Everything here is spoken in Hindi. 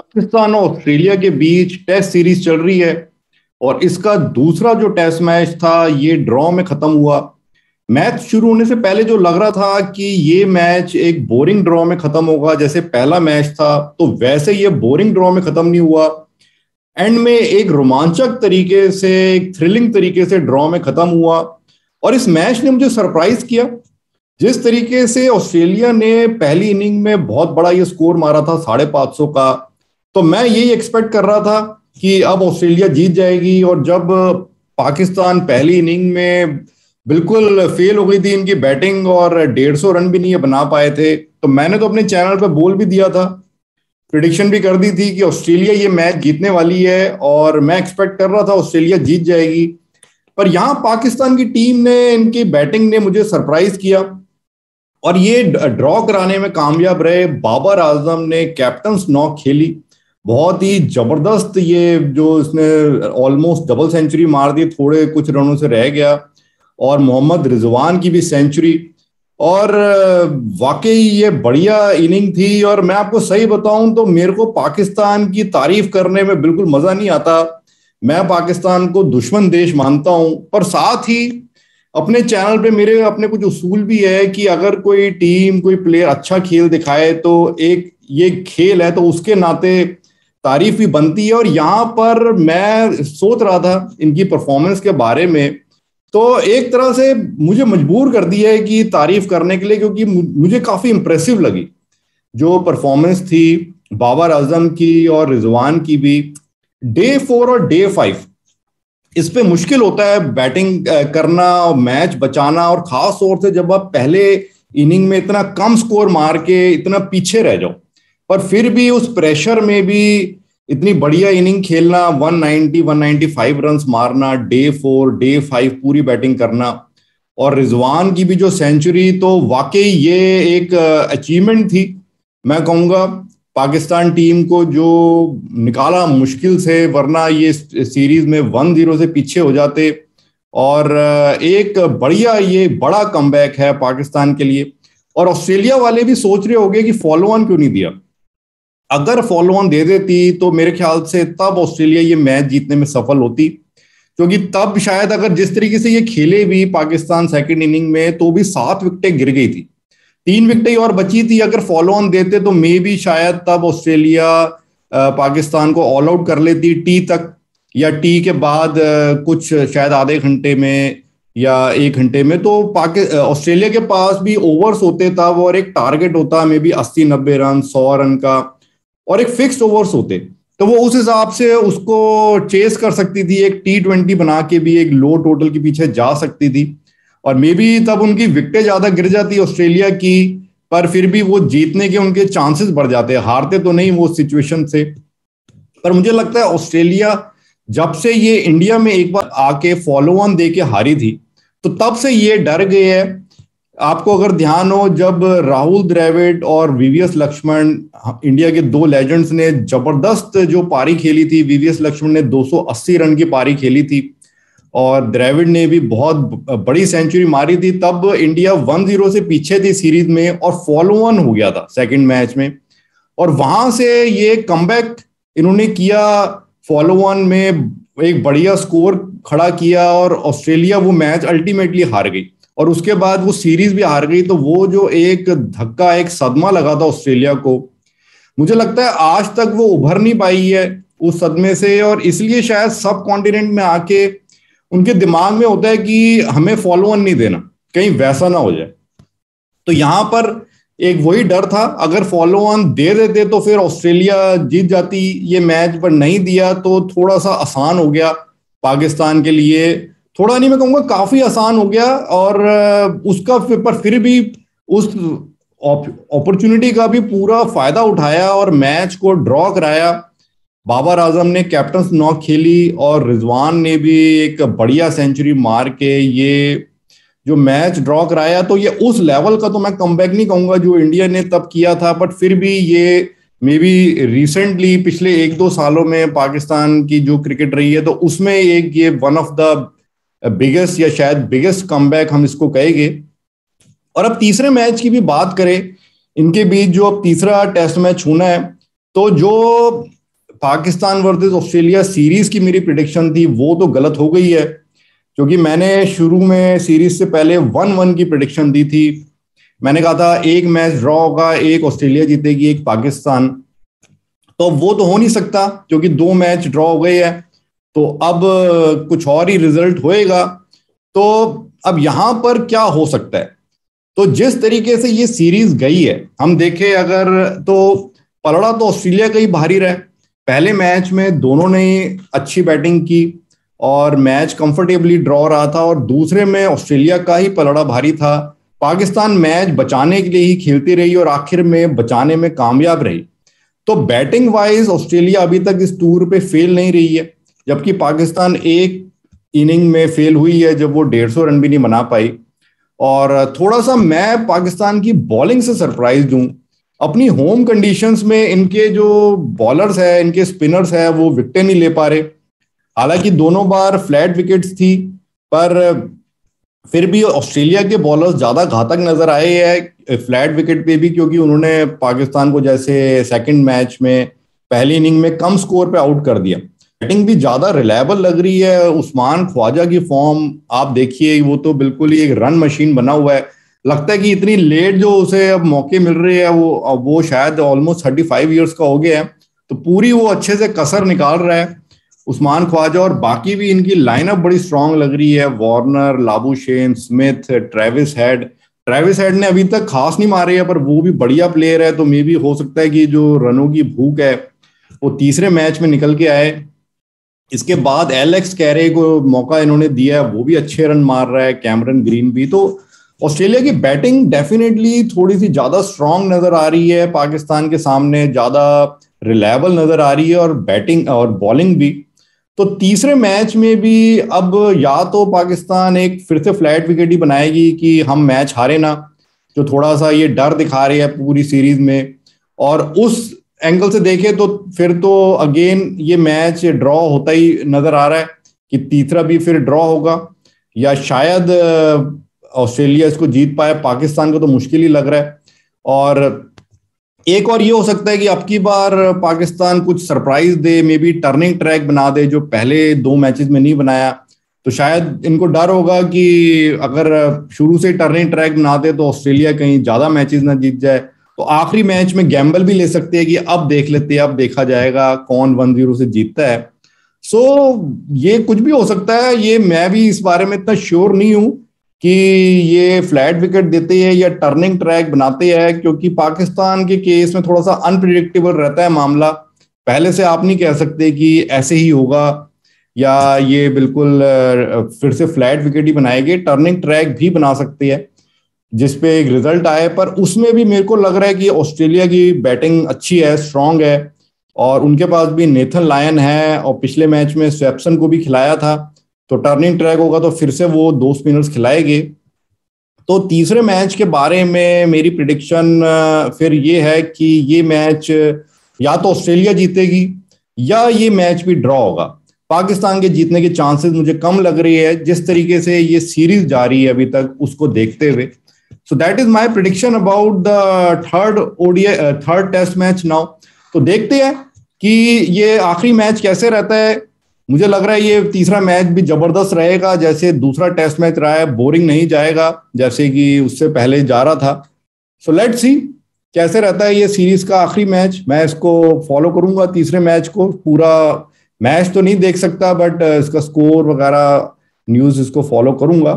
पाकिस्तान और ऑस्ट्रेलिया के बीच टेस्ट सीरीज़ चल रही है और इसका दूसरा जो टेस्ट मैच था, ये ड्रॉ में खत्म हुआ। मैच शुरू होने से पहले जो लग रहा था कि ये मैच एक बोरिंग ड्रॉ में खत्म होगा, जैसे पहला मैच था तो वैसे ये बोरिंग ड्रॉ में खत्म नहीं हुआ। एंड में एक रोमांचक तरीके से, एक थ्रिलिंग तरीके से ड्रॉ में खत्म हुआ और इस मैच ने मुझे सरप्राइज़ किया। जिस तरीके से ऑस्ट्रेलिया ने पहली इनिंग में बहुत बड़ा ये स्कोर मारा था, साढ़े पाँच सौ का तो मैं यही एक्सपेक्ट कर रहा था कि अब ऑस्ट्रेलिया जीत जाएगी और जब पाकिस्तान पहली इनिंग में बिल्कुल फेल हो गई थी इनकी बैटिंग और डेढ़ सौ रन भी नहीं बना पाए थे तो मैंने तो अपने चैनल पर बोल भी दिया था। प्रिडिक्शन भी कर दी थी कि ऑस्ट्रेलिया ये मैच जीतने वाली है और मैं एक्सपेक्ट कर रहा था ऑस्ट्रेलिया जीत जाएगी। पर यहाँ पाकिस्तान की टीम ने, इनकी बैटिंग ने मुझे सरप्राइज़ किया और ये ड्रॉ कराने में कामयाब रहे। बाबर आज़म ने कैप्टन नॉक खेली। बहुत ही ज़बरदस्त ये जो इसने ऑलमोस्ट डबल सेंचुरी मार दी, थोड़े कुछ रनों से रह गया, और मोहम्मद रिजवान की भी सेंचुरी और, वाकई ये बढ़िया इनिंग थी, और मैं आपको सही बताऊँ तो मेरे को पाकिस्तान की तारीफ़ करने में बिल्कुल मज़ा नहीं आता। मैं पाकिस्तान को दुश्मन देश मानता हूँ, पर साथ ही अपने चैनल पे मेरे अपने कुछ उसूल भी है कि अगर कोई टीम कोई प्लेयर अच्छा खेल दिखाए तो एक ये खेल है तो उसके नाते तारीफ़ भी बनती है और यहाँ पर मैं सोच रहा था इनकी परफॉर्मेंस के बारे में। तो एक तरह से मुझे मजबूर कर दिया है कि तारीफ़ करने के लिए क्योंकि मुझे काफ़ी इंप्रेसिव लगी। जो परफॉर्मेंस थी, बाबर आज़म की और रिजवान की भी। डे फोर और डे फाइव इस पे मुश्किल होता है बैटिंग करना और मैच बचाना और खास तौर से जब आप पहले इनिंग में इतना कम स्कोर मार के, इतना पीछे रह जाओ। पर फिर भी उस प्रेशर में भी इतनी बढ़िया इनिंग खेलना 190 195 रन्स मारना डे फोर डे फाइव पूरी बैटिंग करना, और रिजवान की भी जो सेंचुरी तो वाकई ये एक अचीवमेंट थी। मैं कहूँगा, पाकिस्तान टीम को जो निकाला मुश्किल से, वरना ये सीरीज़ में वन ज़ीरो से पीछे हो जाते, और एक बढ़िया ये बड़ा कम है पाकिस्तान के लिए। और ऑस्ट्रेलिया वाले भी सोच रहे होंगे कि फॉलो ऑन क्यों नहीं दिया? अगर फॉलो ऑन दे देती तो मेरे ख्याल से तब ऑस्ट्रेलिया ये मैच जीतने में सफल होती। क्योंकि तब शायद अगर जिस तरीके से ये खेले भी पाकिस्तान सेकंड इनिंग में तो भी सात विकटें गिर गई थी। तीन विकटें और बची थी, अगर फॉलो ऑन देते तो मे भी शायद तब ऑस्ट्रेलिया पाकिस्तान को ऑल आउट कर लेती टी तक, या टी के बाद कुछ शायद आधे घंटे में या एक घंटे में। तो ऑस्ट्रेलिया के पास भी ओवर्स होते तब और एक टारगेट होता मे बी अस्सी नब्बे रन, सौ रन का। और एक फिक्स्ड ओवर्स होते तो वो उस हिसाब से उसको चेस कर सकती थी, एक टी ट्वेंटी बना के भी, एक लो टोटल के पीछे जा सकती थी। और मे बी तब उनकी विकटें ज़्यादा गिर जाती ऑस्ट्रेलिया की, पर फिर भी वो जीतने के उनके चांसेस बढ़ जाते हारते तो नहीं वो सिचुएशन से। पर मुझे लगता है ऑस्ट्रेलिया, जब से ये इंडिया में एक बार आके फॉलो ऑन दे के हारी थी तो तब से ये डर गए है आपको अगर ध्यान हो, जब राहुल द्रविड और वीवीएस लक्ष्मण, इंडिया के दो लेजेंड्स ने ज़बरदस्त जो पारी खेली थी वीवीएस लक्ष्मण ने 280 रन की पारी खेली थी और द्रविड ने भी बहुत बड़ी सेंचुरी मारी थी, तब इंडिया वन ज़ीरो से पीछे थी सीरीज़ में और फॉलो ऑन हो गया था सेकंड मैच में। और वहाँ से ये कम इन्होंने किया फॉलो ऑन में एक बढ़िया स्कोर खड़ा किया और ऑस्ट्रेलिया वो मैच अल्टीमेटली हार गई। और उसके बाद वो सीरीज़ भी हार गई तो वो जो एक धक्का, एक सदमा लगा था ऑस्ट्रेलिया को, मुझे लगता है आज तक वो उभर नहीं पाई है उस सदमे से। और इसलिए शायद सब कॉन्टिनेंट में आके उनके दिमाग में होता है कि हमें फॉलो ऑन नहीं देना, कहीं वैसा ना हो जाए। तो यहाँ पर एक वही डर था, अगर फॉलो ऑन दे देते तो फिर ऑस्ट्रेलिया जीत जाती, ये मैच पर नहीं दिया तो थोड़ा सा आसान हो गया पाकिस्तान के लिए। थोड़ा नहीं, मैं कहूँगा काफ़ी आसान हो गया और उसका पर फिर भी उस अपॉर्चुनिटी का भी पूरा फ़ायदा उठाया और मैच को ड्रॉ कराया। बाबर आज़म ने कैप्टन नॉक खेली और रिजवान ने भी एक बढ़िया सेंचुरी मार के ये जो मैच ड्रॉ कराया तो ये उस लेवल का तो मैं कम नहीं कहूँगा जो इंडिया ने तब किया था बट फिर भी ये मे बी रिसेंटली पिछले एक दो सालों में पाकिस्तान की जो क्रिकेट रही है तो उसमें एक ये वन ऑफ़ द बिगेस्ट या शायद बिगेस्ट कम हम इसको कहेंगे। और अब तीसरे मैच की भी बात करें, इनके बीच जो अब तीसरा टेस्ट मैच होना है तो जो पाकिस्तान वर्सेस ऑस्ट्रेलिया सीरीज़ की मेरी प्रिडिक्शन थी, वो तो गलत हो गई है। क्योंकि मैंने शुरू में सीरीज़ से पहले वन वन की प्रिडिक्शन दी थी। मैंने कहा था, एक मैच ड्रॉ होगा, एक ऑस्ट्रेलिया जीतेगी, एक पाकिस्तान। तो वो तो हो नहीं सकता, क्योंकि दो मैच ड्रॉ हो गए हैं। तो अब कुछ और ही रिज़ल्ट होएगा। तो अब यहाँ पर क्या हो सकता है? तो जिस तरीके से ये सीरीज़ गई है, हम देखें अगर तो पलड़ा तो ऑस्ट्रेलिया का ही भारी रहा पहले मैच में दोनों ने अच्छी बैटिंग की और मैच कंफर्टेबली ड्रॉ रहा था और दूसरे में ऑस्ट्रेलिया का ही पलड़ा भारी था। पाकिस्तान मैच बचाने के लिए ही खेलती रही और आखिर में बचाने में कामयाब रही। तो बैटिंग वाइज ऑस्ट्रेलिया अभी तक इस टूर पे फेल नहीं रही है। जबकि पाकिस्तान एक इनिंग में फेल हुई है जब वो डेढ़ सौ रन भी नहीं बना पाई। और थोड़ा सा मैं पाकिस्तान की बॉलिंग से सरप्राइज़ हूँ। अपनी होम कंडीशंस में इनके जो बॉलर्स है, इनके स्पिनर्स है, वो विकेट नहीं ले पा रहे। हालाँकि दोनों बार फ्लैट विकेट्स थी, पर फिर भी ऑस्ट्रेलिया के बॉलर्स ज़्यादा घातक नज़र आए हैं फ्लैट विकेट पे भी, क्योंकि उन्होंने पाकिस्तान को जैसे सेकंड मैच में पहली इनिंग में कम स्कोर पे आउट कर दिया। बैटिंग भी ज़्यादा रिलायबल लग रही है। उस्मान ख्वाजा की फॉर्म आप देखिए, वो तो बिल्कुल ही एक रन मशीन बना हुआ है। लगता है कि इतनी लेट जो उसे अब मौके मिल रहे हैं, वो वो शायद ऑलमोस्ट थर्टी फाइव ईयर्स का हो गया है। तो पूरी वो अच्छे से कसर निकाल रहा है। उस्मान ख्वाजा और बाकी भी इनकी लाइनअप बड़ी स्ट्रांग लग रही है। Warner Labuschagne Smith Travis Head Travis Head ने अभी तक खास नहीं मारे है, पर वो भी बढ़िया प्लेयर है। तो मे भी हो सकता है कि जो रनों की भूख है, वो तीसरे मैच में निकल के आए। इसके बाद एलेक्स कैरे को मौका इन्होंने दिया है, वो भी अच्छे रन मार रहा है कैमरन ग्रीन भी। तो ऑस्ट्रेलिया की बैटिंग डेफिनेटली थोड़ी सी ज़्यादा स्ट्रांग नज़र आ रही है, पाकिस्तान के सामने ज़्यादा रिलायबल नज़र आ रही है और बैटिंग और बॉलिंग भी। तो तीसरे मैच में भी अब या तो पाकिस्तान एक फिर से फ्लैट विकेट ही बनाएगी कि हम मैच हारे ना, जो थोड़ा सा ये डर दिखा रही है पूरी सीरीज़ में। और उस एंगल से देखें तो फिर तो अगेन ये मैच ड्रॉ होता ही नज़र आ रहा है कि तीसरा भी फिर ड्रॉ होगा। या शायद ऑस्ट्रेलिया इसको जीत पाए, पाकिस्तान को तो मुश्किल ही लग रहा है। और एक और ये हो सकता है कि अब की बार पाकिस्तान कुछ सरप्राइज़ दे मे बी टर्निंग ट्रैक बना दे, जो पहले दो मैचेस में नहीं बनाया। तो शायद इनको डर होगा कि अगर शुरू से टर्निंग ट्रैक बना दे तो ऑस्ट्रेलिया कहीं ज़्यादा मैचेस ना जीत जाए। तो आखिरी मैच में गैम्बल भी ले सकते हैं कि अब देख लेते हैं अब देखा जाएगा कौन वन ज़ीरो से जीतता है। सो so, ये कुछ भी हो सकता है ये मैं भी इस बारे में इतना श्योर नहीं हूँ कि ये फ्लैट विकेट देते हैं या टर्निंग ट्रैक बनाते हैं क्योंकि पाकिस्तान के केस में थोड़ा सा अनप्रिडिक्टेबल रहता है मामला। पहले से आप नहीं कह सकते कि ऐसे ही होगा या ये बिल्कुल फिर से फ्लैट विकेट ही बनाएँगे टर्निंग ट्रैक भी बना सकते हैं। जिसपे एक रिज़ल्ट आए पर उसमें भी मेरे को लग रहा है कि ऑस्ट्रेलिया की बैटिंग अच्छी है स्ट्रांग है, और उनके पास भी नेथन लायन है, और पिछले मैच में स्वेप्सन को भी खिलाया था तो टर्निंग ट्रैक होगा तो फिर से वो दो स्पिनर्स खिलाएँगे। तो तीसरे मैच के बारे में मेरी प्रिडिक्शन फिर ये है कि ये मैच या तो ऑस्ट्रेलिया जीतेगी, या ये मैच भी ड्रॉ होगा। पाकिस्तान के जीतने के चांसेस मुझे कम लग रही है, जिस तरीके से ये सीरीज़ जा रही है अभी तक, उसको देखते हुए। So that is my prediction about the third ODI third test match now तो देखते हैं कि ये आखिरी मैच कैसे रहता है। मुझे लग रहा है ये तीसरा मैच भी ज़बरदस्त रहेगा। जैसे दूसरा टेस्ट मैच रहा है बोरिंग नहीं जाएगा, जैसे कि उससे पहले जा रहा था। सो लेट सी कैसे रहता है ये सीरीज़ का आखिरी मैच मैं इसको फॉलो करूँगा तीसरे मैच को। पूरा मैच तो नहीं देख सकता बट इसका स्कोर वगैरह न्यूज़ इसको फॉलो करूँगा।